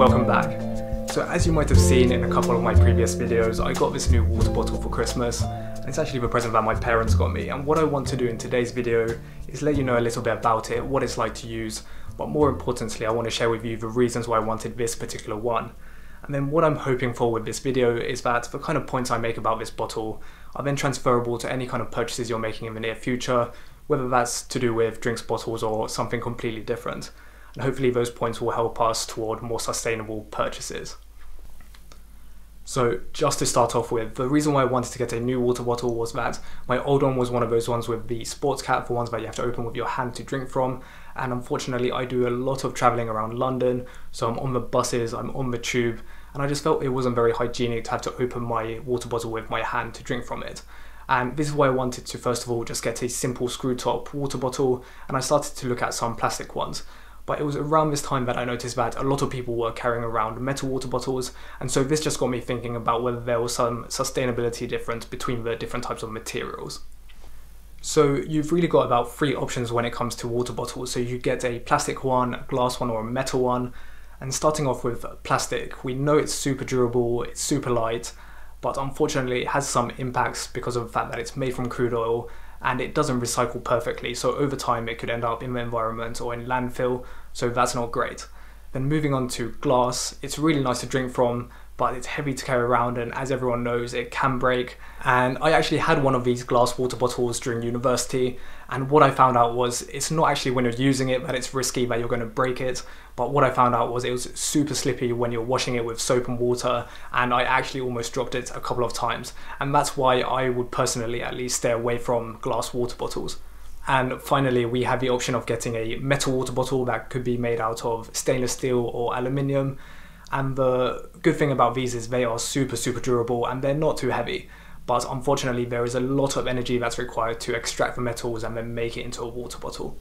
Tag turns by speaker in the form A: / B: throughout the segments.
A: welcome back. So as you might have seen in a couple of my previous videos, I got this new water bottle for Christmas. It's actually the present that my parents got me. And what I want to do in today's video is let you know a little bit about it, what it's like to use, but more importantly, I want to share with you the reasons why I wanted this particular one. And then what I'm hoping for with this video is that the kind of points I make about this bottle are then transferable to any kind of purchases you're making in the near future, whether that's to do with drinks bottles or something completely different and hopefully those points will help us toward more sustainable purchases. So just to start off with, the reason why I wanted to get a new water bottle was that my old one was one of those ones with the sports cap, the ones that you have to open with your hand to drink from. And unfortunately, I do a lot of traveling around London, so I'm on the buses, I'm on the tube, and I just felt it wasn't very hygienic to have to open my water bottle with my hand to drink from it. And this is why I wanted to first of all just get a simple screw top water bottle, and I started to look at some plastic ones but it was around this time that I noticed that a lot of people were carrying around metal water bottles, and so this just got me thinking about whether there was some sustainability difference between the different types of materials. So you've really got about three options when it comes to water bottles. So you get a plastic one, a glass one, or a metal one. And starting off with plastic, we know it's super durable, it's super light, but unfortunately it has some impacts because of the fact that it's made from crude oil and it doesn't recycle perfectly. So over time, it could end up in the environment or in landfill. So that's not great. Then moving on to glass, it's really nice to drink from, but it's heavy to carry around and as everyone knows it can break and I actually had one of these glass water bottles during university and what I found out was it's not actually when you're using it that it's risky that you're going to break it but what I found out was it was super slippy when you're washing it with soap and water and I actually almost dropped it a couple of times and that's why I would personally at least stay away from glass water bottles. And finally, we have the option of getting a metal water bottle that could be made out of stainless steel or aluminium. And the good thing about these is they are super, super durable and they're not too heavy. But unfortunately, there is a lot of energy that's required to extract the metals and then make it into a water bottle.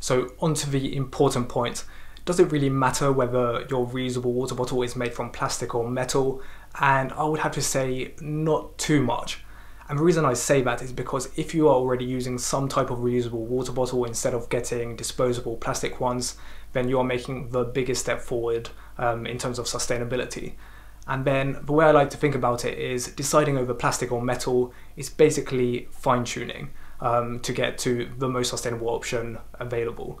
A: So, onto the important point. Does it really matter whether your reusable water bottle is made from plastic or metal? And I would have to say, not too much. And the reason I say that is because if you are already using some type of reusable water bottle instead of getting disposable plastic ones, then you are making the biggest step forward um, in terms of sustainability. And then the way I like to think about it is deciding over plastic or metal is basically fine tuning um, to get to the most sustainable option available.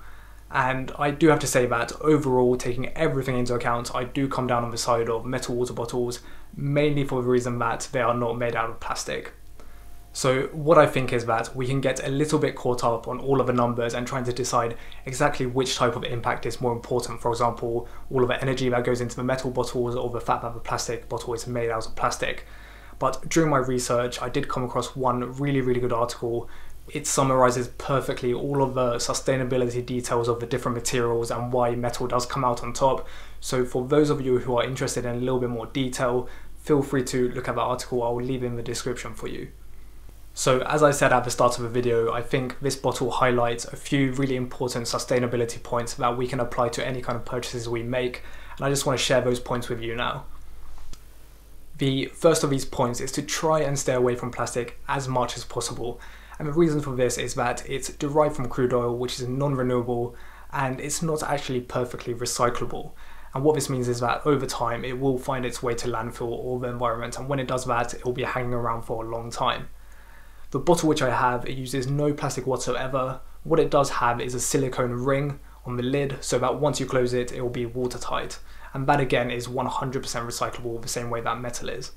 A: And I do have to say that overall, taking everything into account, I do come down on the side of metal water bottles, mainly for the reason that they are not made out of plastic. So what I think is that we can get a little bit caught up on all of the numbers and trying to decide exactly which type of impact is more important. For example, all of the energy that goes into the metal bottles or the fact that the plastic bottle is made out of plastic. But during my research, I did come across one really, really good article. It summarizes perfectly all of the sustainability details of the different materials and why metal does come out on top. So for those of you who are interested in a little bit more detail, feel free to look at the article. I'll leave in the description for you. So as I said at the start of the video, I think this bottle highlights a few really important sustainability points that we can apply to any kind of purchases we make, and I just want to share those points with you now. The first of these points is to try and stay away from plastic as much as possible. And the reason for this is that it's derived from crude oil, which is non-renewable, and it's not actually perfectly recyclable. And what this means is that over time, it will find its way to landfill or the environment, and when it does that, it will be hanging around for a long time. The bottle which I have, it uses no plastic whatsoever. What it does have is a silicone ring on the lid so that once you close it, it will be watertight. And that again is 100% recyclable the same way that metal is.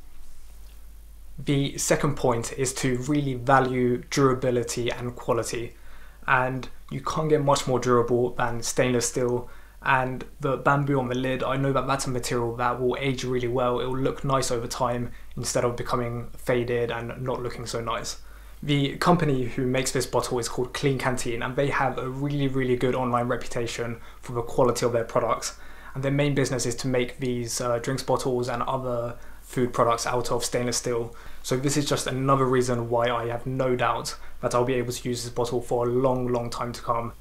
A: The second point is to really value durability and quality. And you can't get much more durable than stainless steel and the bamboo on the lid, I know that that's a material that will age really well. It will look nice over time instead of becoming faded and not looking so nice. The company who makes this bottle is called Klean Kanteen, and they have a really, really good online reputation for the quality of their products. And their main business is to make these uh, drinks bottles and other food products out of stainless steel. So this is just another reason why I have no doubt that I'll be able to use this bottle for a long, long time to come.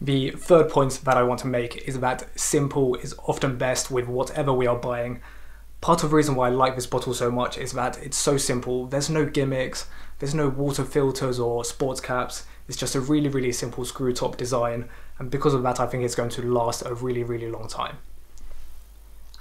A: The third point that I want to make is that simple is often best with whatever we are buying. Part of the reason why I like this bottle so much is that it's so simple. There's no gimmicks, there's no water filters or sports caps. It's just a really, really simple screw top design. And because of that, I think it's going to last a really, really long time.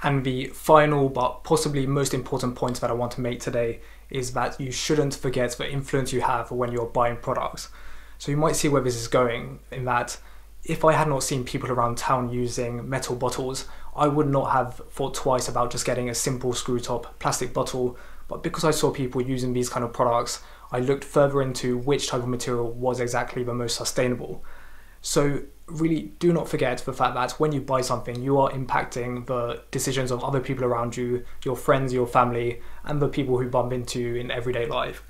A: And the final but possibly most important point that I want to make today is that you shouldn't forget the influence you have when you're buying products. So you might see where this is going in that if I had not seen people around town using metal bottles, I would not have thought twice about just getting a simple screw top plastic bottle. But because I saw people using these kind of products, I looked further into which type of material was exactly the most sustainable. So really do not forget the fact that when you buy something, you are impacting the decisions of other people around you, your friends, your family, and the people who bump into you in everyday life.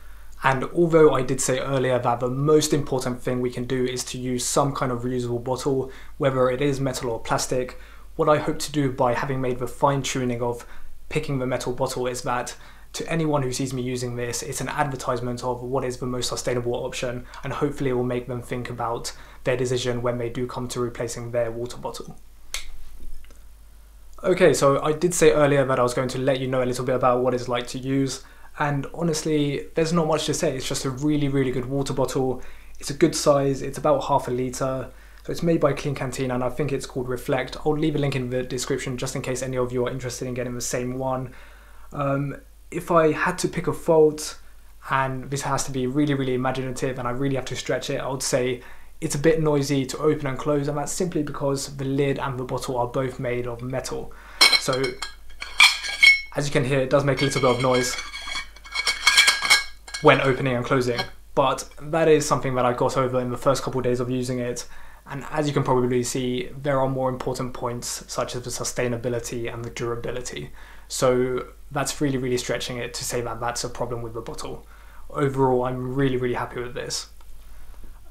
A: And although I did say earlier that the most important thing we can do is to use some kind of reusable bottle, whether it is metal or plastic, what I hope to do by having made the fine tuning of picking the metal bottle is that to anyone who sees me using this, it's an advertisement of what is the most sustainable option, and hopefully it will make them think about their decision when they do come to replacing their water bottle. Okay, so I did say earlier that I was going to let you know a little bit about what it's like to use, and honestly, there's not much to say. It's just a really, really good water bottle. It's a good size, it's about half a litre. So it's made by Klean Kanteen and I think it's called Reflect. I'll leave a link in the description just in case any of you are interested in getting the same one. Um, if I had to pick a fault, and this has to be really, really imaginative and I really have to stretch it, I would say it's a bit noisy to open and close, and that's simply because the lid and the bottle are both made of metal. So, as you can hear, it does make a little bit of noise when opening and closing. But that is something that I got over in the first couple of days of using it. And as you can probably see, there are more important points such as the sustainability and the durability. So that's really, really stretching it to say that that's a problem with the bottle. Overall, I'm really, really happy with this.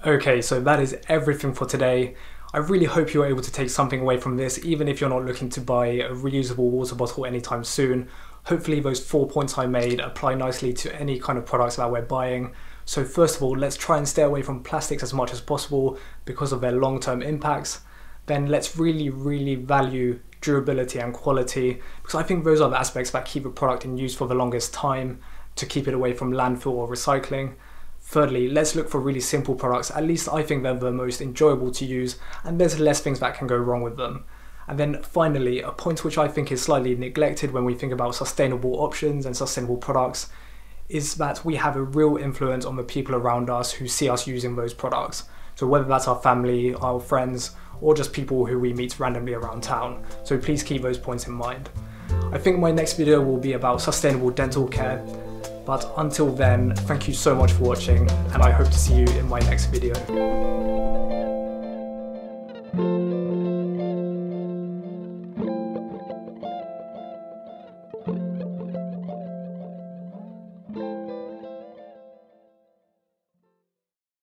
A: Okay, so that is everything for today. I really hope you're able to take something away from this, even if you're not looking to buy a reusable water bottle anytime soon. Hopefully those four points I made apply nicely to any kind of products that we're buying. So first of all, let's try and stay away from plastics as much as possible because of their long-term impacts. Then let's really, really value durability and quality because I think those are the aspects that keep a product in use for the longest time to keep it away from landfill or recycling. Thirdly, let's look for really simple products. At least I think they're the most enjoyable to use and there's less things that can go wrong with them. And then finally, a point which I think is slightly neglected when we think about sustainable options and sustainable products is that we have a real influence on the people around us who see us using those products. So whether that's our family, our friends, or just people who we meet randomly around town. So please keep those points in mind. I think my next video will be about sustainable dental care but until then, thank you so much for watching and I hope to see you in my next video.